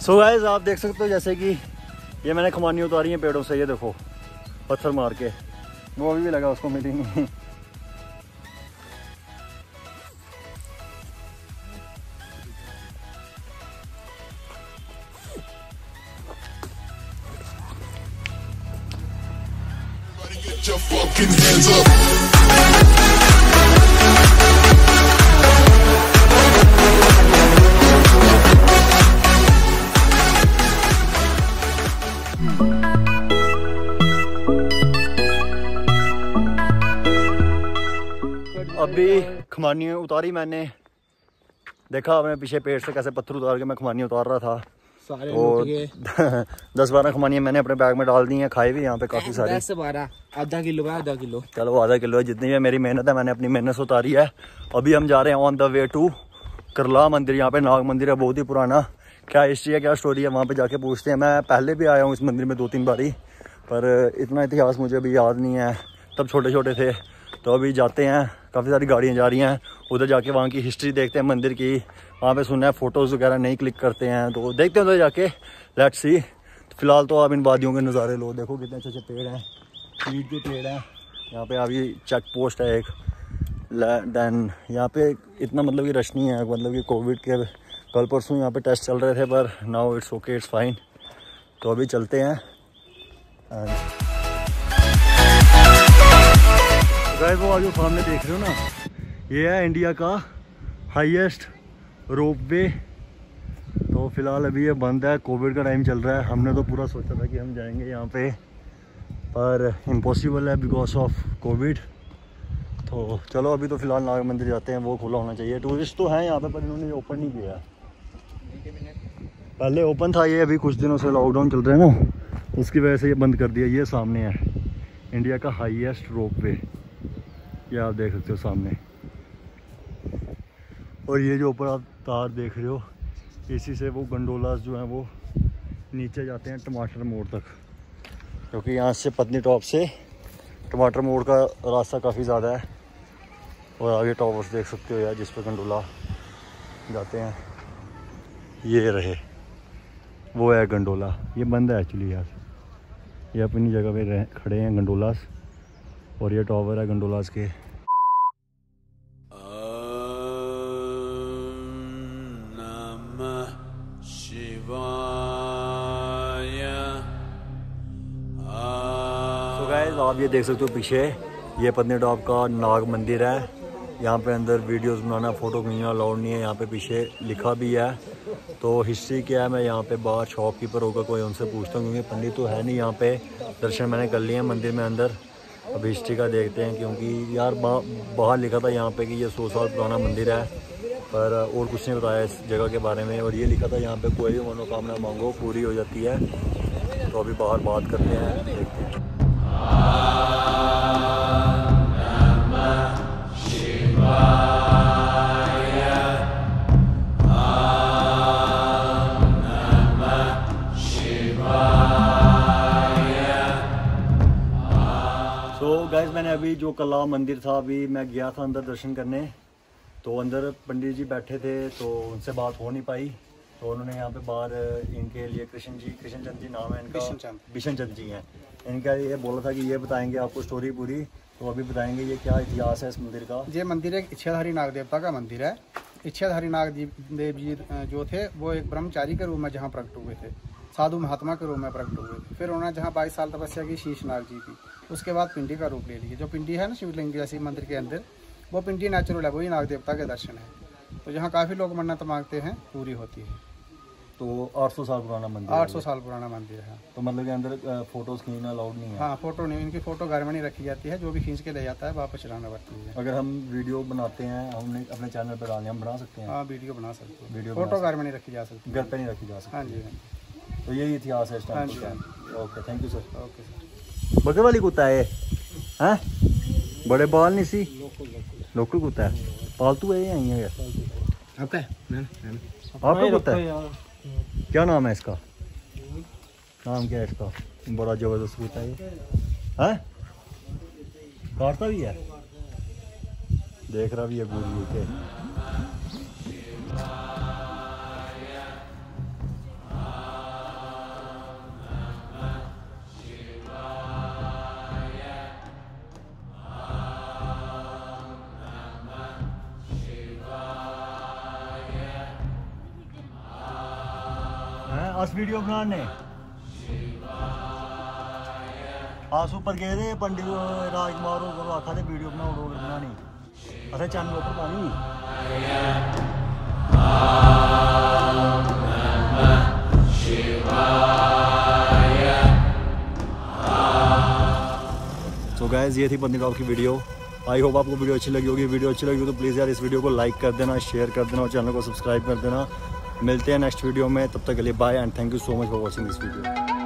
सो so guys आप देख सकते हो जैसे कि ये मैंने खमानी उतारी है पेड़ों से, ये देखो, पत्थर मार के वो अभी भी लगा उसको नहीं Get your fucking hands up. अभी खमानी उतारी मैंने। देखा अपने पीछे पेड़ से कैसे पत्थर उतार के मैं खमानी उतार रहा था। सारे तो दस बारह खमानियाँ मैंने अपने बैग में डाल दी हैं खाई भी यहाँ पे काफ़ी सारी। दस बारह आधा किलो है आधा किलो। चलो आधा किलो है जितनी भी मेरी मेहनत है मैंने अपनी मेहनत से उतारी है। अभी हम जा रहे हैं ऑन द वे टू करला मंदिर यहाँ पे नाग मंदिर है बहुत ही पुराना। क्या हिस्ट्री है क्या स्टोरी है वहाँ पे जाके पूछते हैं। मैं पहले भी आया हूँ इस मंदिर में दो तीन बारी पर इतना इतिहास मुझे अभी याद नहीं है। तब छोटे छोटे थे। तो अभी जाते हैं, काफ़ी सारी गाड़ियाँ जा रही हैं। उधर जाके वहाँ की हिस्ट्री देखते हैं, मंदिर की। वहाँ पे सुना है फ़ोटोज़ वगैरह नहीं क्लिक करते हैं तो देखते हैं उधर जाके। लेट सी तो फ़िलहाल तो आप इन वादियों के नज़ारे लो। देखो कितने अच्छे अच्छे पेड़ हैं। ईट के पेड़ हैं। यहाँ पे अभी चेक पोस्ट है एक। दैन यहाँ पे इतना मतलब कि रश नहीं है मतलब कि कोविड के कल परसों यहाँ पे टेस्ट चल रहे थे, पर now it's okay it's fine तो अभी चलते हैं। गाइस, वो सामने देख रहे हो ना, ये है इंडिया का हाईएस्ट रोप वे तो फ़िलहाल अभी ये बंद है कोविड का टाइम चल रहा है। हमने तो पूरा सोचा था कि हम जाएँगे यहाँ पे, पर इम्पॉसिबल है बिकॉज़ ऑफ़ कोविड तो चलो, अभी तो फ़िलहाल नाग मंदिर जाते हैं, वो खुला होना चाहिए। टूरिस्ट तो हैं यहाँ पे, पर इन्होंने ओपन नहीं किया पहले ओपन था ये, अभी कुछ दिनों से लॉकडाउन चल रहा है ना, उसकी वजह से ये बंद कर दिया। ये सामने है इंडिया का हाईएस्ट रोप वे ये आप देख सकते हो सामने। और ये जो ऊपर आप तार देख रहे हो, इसी से वो गंडोलास जो हैं वो नीचे जाते हैं टमाटर मोड़ तक। क्योंकि यहाँ से पत्नी टॉप से टमाटर मोड़ का रास्ता काफ़ी ज़्यादा है। और आगे टॉवर्स देख सकते हो यार, जिस पर गंडोला जाते हैं। ये रहे। वो है गंडोला ये बंद है एक्चुअली यार। ये अपनी जगह पे रह, खड़े हैं गंडोलास और ये टॉवर है गंडोलास के। आप ये देख सकते हो पीछे, ये पत्नी टॉप का नाग मंदिर है। यहाँ पे अंदर वीडियोस बनाना, फ़ोटो खींचना अलाउड नहीं है, यहाँ पे पीछे लिखा भी है। तो हिस्ट्री क्या है, मैं यहाँ पे बाहर शॉपकीपर होगा, कोई उनसे पूछता हूँ, क्योंकि पंडित तो है नहीं यहाँ पे। दर्शन मैंने कर लिए हैं मंदिर में अंदर। अब हिस्ट्री का देखते हैं क्योंकि यार बाहर लिखा था यहाँ पे कि ये सौ साल पुराना मंदिर है, पर और कुछ नहीं बताया इस जगह के बारे में, और ये लिखा था यहाँ पे, कोई भी मनोकामना मांगो, पूरी हो जाती है। तो अभी बाहर बात करते हैं, देखते हैं। सो गाइज़ मैंने अभी जो कला मंदिर था अभी मैं गया था अंदर दर्शन करने। तो अंदर पंडित जी बैठे थे तो उनसे बात हो नहीं पाई। तो उन्होंने यहाँ पे बाहर इनके लिए कृष्ण जी कृष्ण चंद जी नाम है इनका। बिशन चंद। जी हैं। इनका ये बोला था कि ये बताएँगे आपको स्टोरी पूरी। तो अभी बताएँगे ये क्या इतिहास है इस मंदिर का। ये मंदिर एक इच्छाधारी नाग देवता का मंदिर है। इच्छाधारी नाग देव जी जो थे वो एक ब्रह्मचारी के रूप में जहाँ प्रकट हुए थे। साधु महात्मा के रूप में प्रकट हुए फिर उन्होंने जहाँ बाईस साल तपस्या की शीश नाग जी की। उसके बाद पिंडी का रूप ले लिया। जो पिंडी है ना शिवलिंग जैसी मंदिर के अंदर वो पिंडी नेचुरल है वही नाग देवता के दर्शन है। तो जहाँ काफ़ी लोग मन्नत मांगते हैं पूरी होती है। तो 800 साल पुराना मंदिर है 800 साल पुराना मंदिर है। तो मतलब के अंदर फ़ोटोज़ खींचना अलाउड नहीं है? हाँ फ़ोटो नहीं इनकी फ़ोटो घर में नहीं रखी जाती है जो भी खींच के ले जाता है वापस चलाना पड़ती है। अगर हम वीडियो बनाते हैं हमने अपने चैनल पर डालने हम बना सकते हैं? हाँ वीडियो बना सकते हो। वीडियो फ़ोटो घर में नहीं रखी जा सकती। घर पे नहीं रखी जा सकती। हाँ हाँ जी। तो यही इतिहास है इस हाँ का okay thank you sir okay sir बकर वाली कुत्ता है हैं? बड़े बाल नहीं सी। लोकल कुत्ता है। पालतू है या यहीं है? आपका आपका कुत्ता है? क्या नाम है इसका? नाम क्या है इसका? बड़ा ज़बरदस्त कुत्ता है ये। हैं? काटता भी है? देख रहा भी है घूर के अस वीडियो बनाने। अस उप्पर गेदे पंडित राजकुमार होर आखा दे वीडियो बनाओ रोड बनानी। असें चैनल उप्पर पानी सो गाइस ये थी टॉप की वीडियो। आई होप आपको वीडियो अच्छी लगी होगी। वीडियो अच्छी लगी हो तो प्लीज़ यार इस वीडियो को लाइक कर देना शेयर कर देना और चैनल को सब्सक्राइब कर देना। मिलते हैं नेक्स्ट वीडियो में, तब तक के लिए bye and thank you so much for watching this video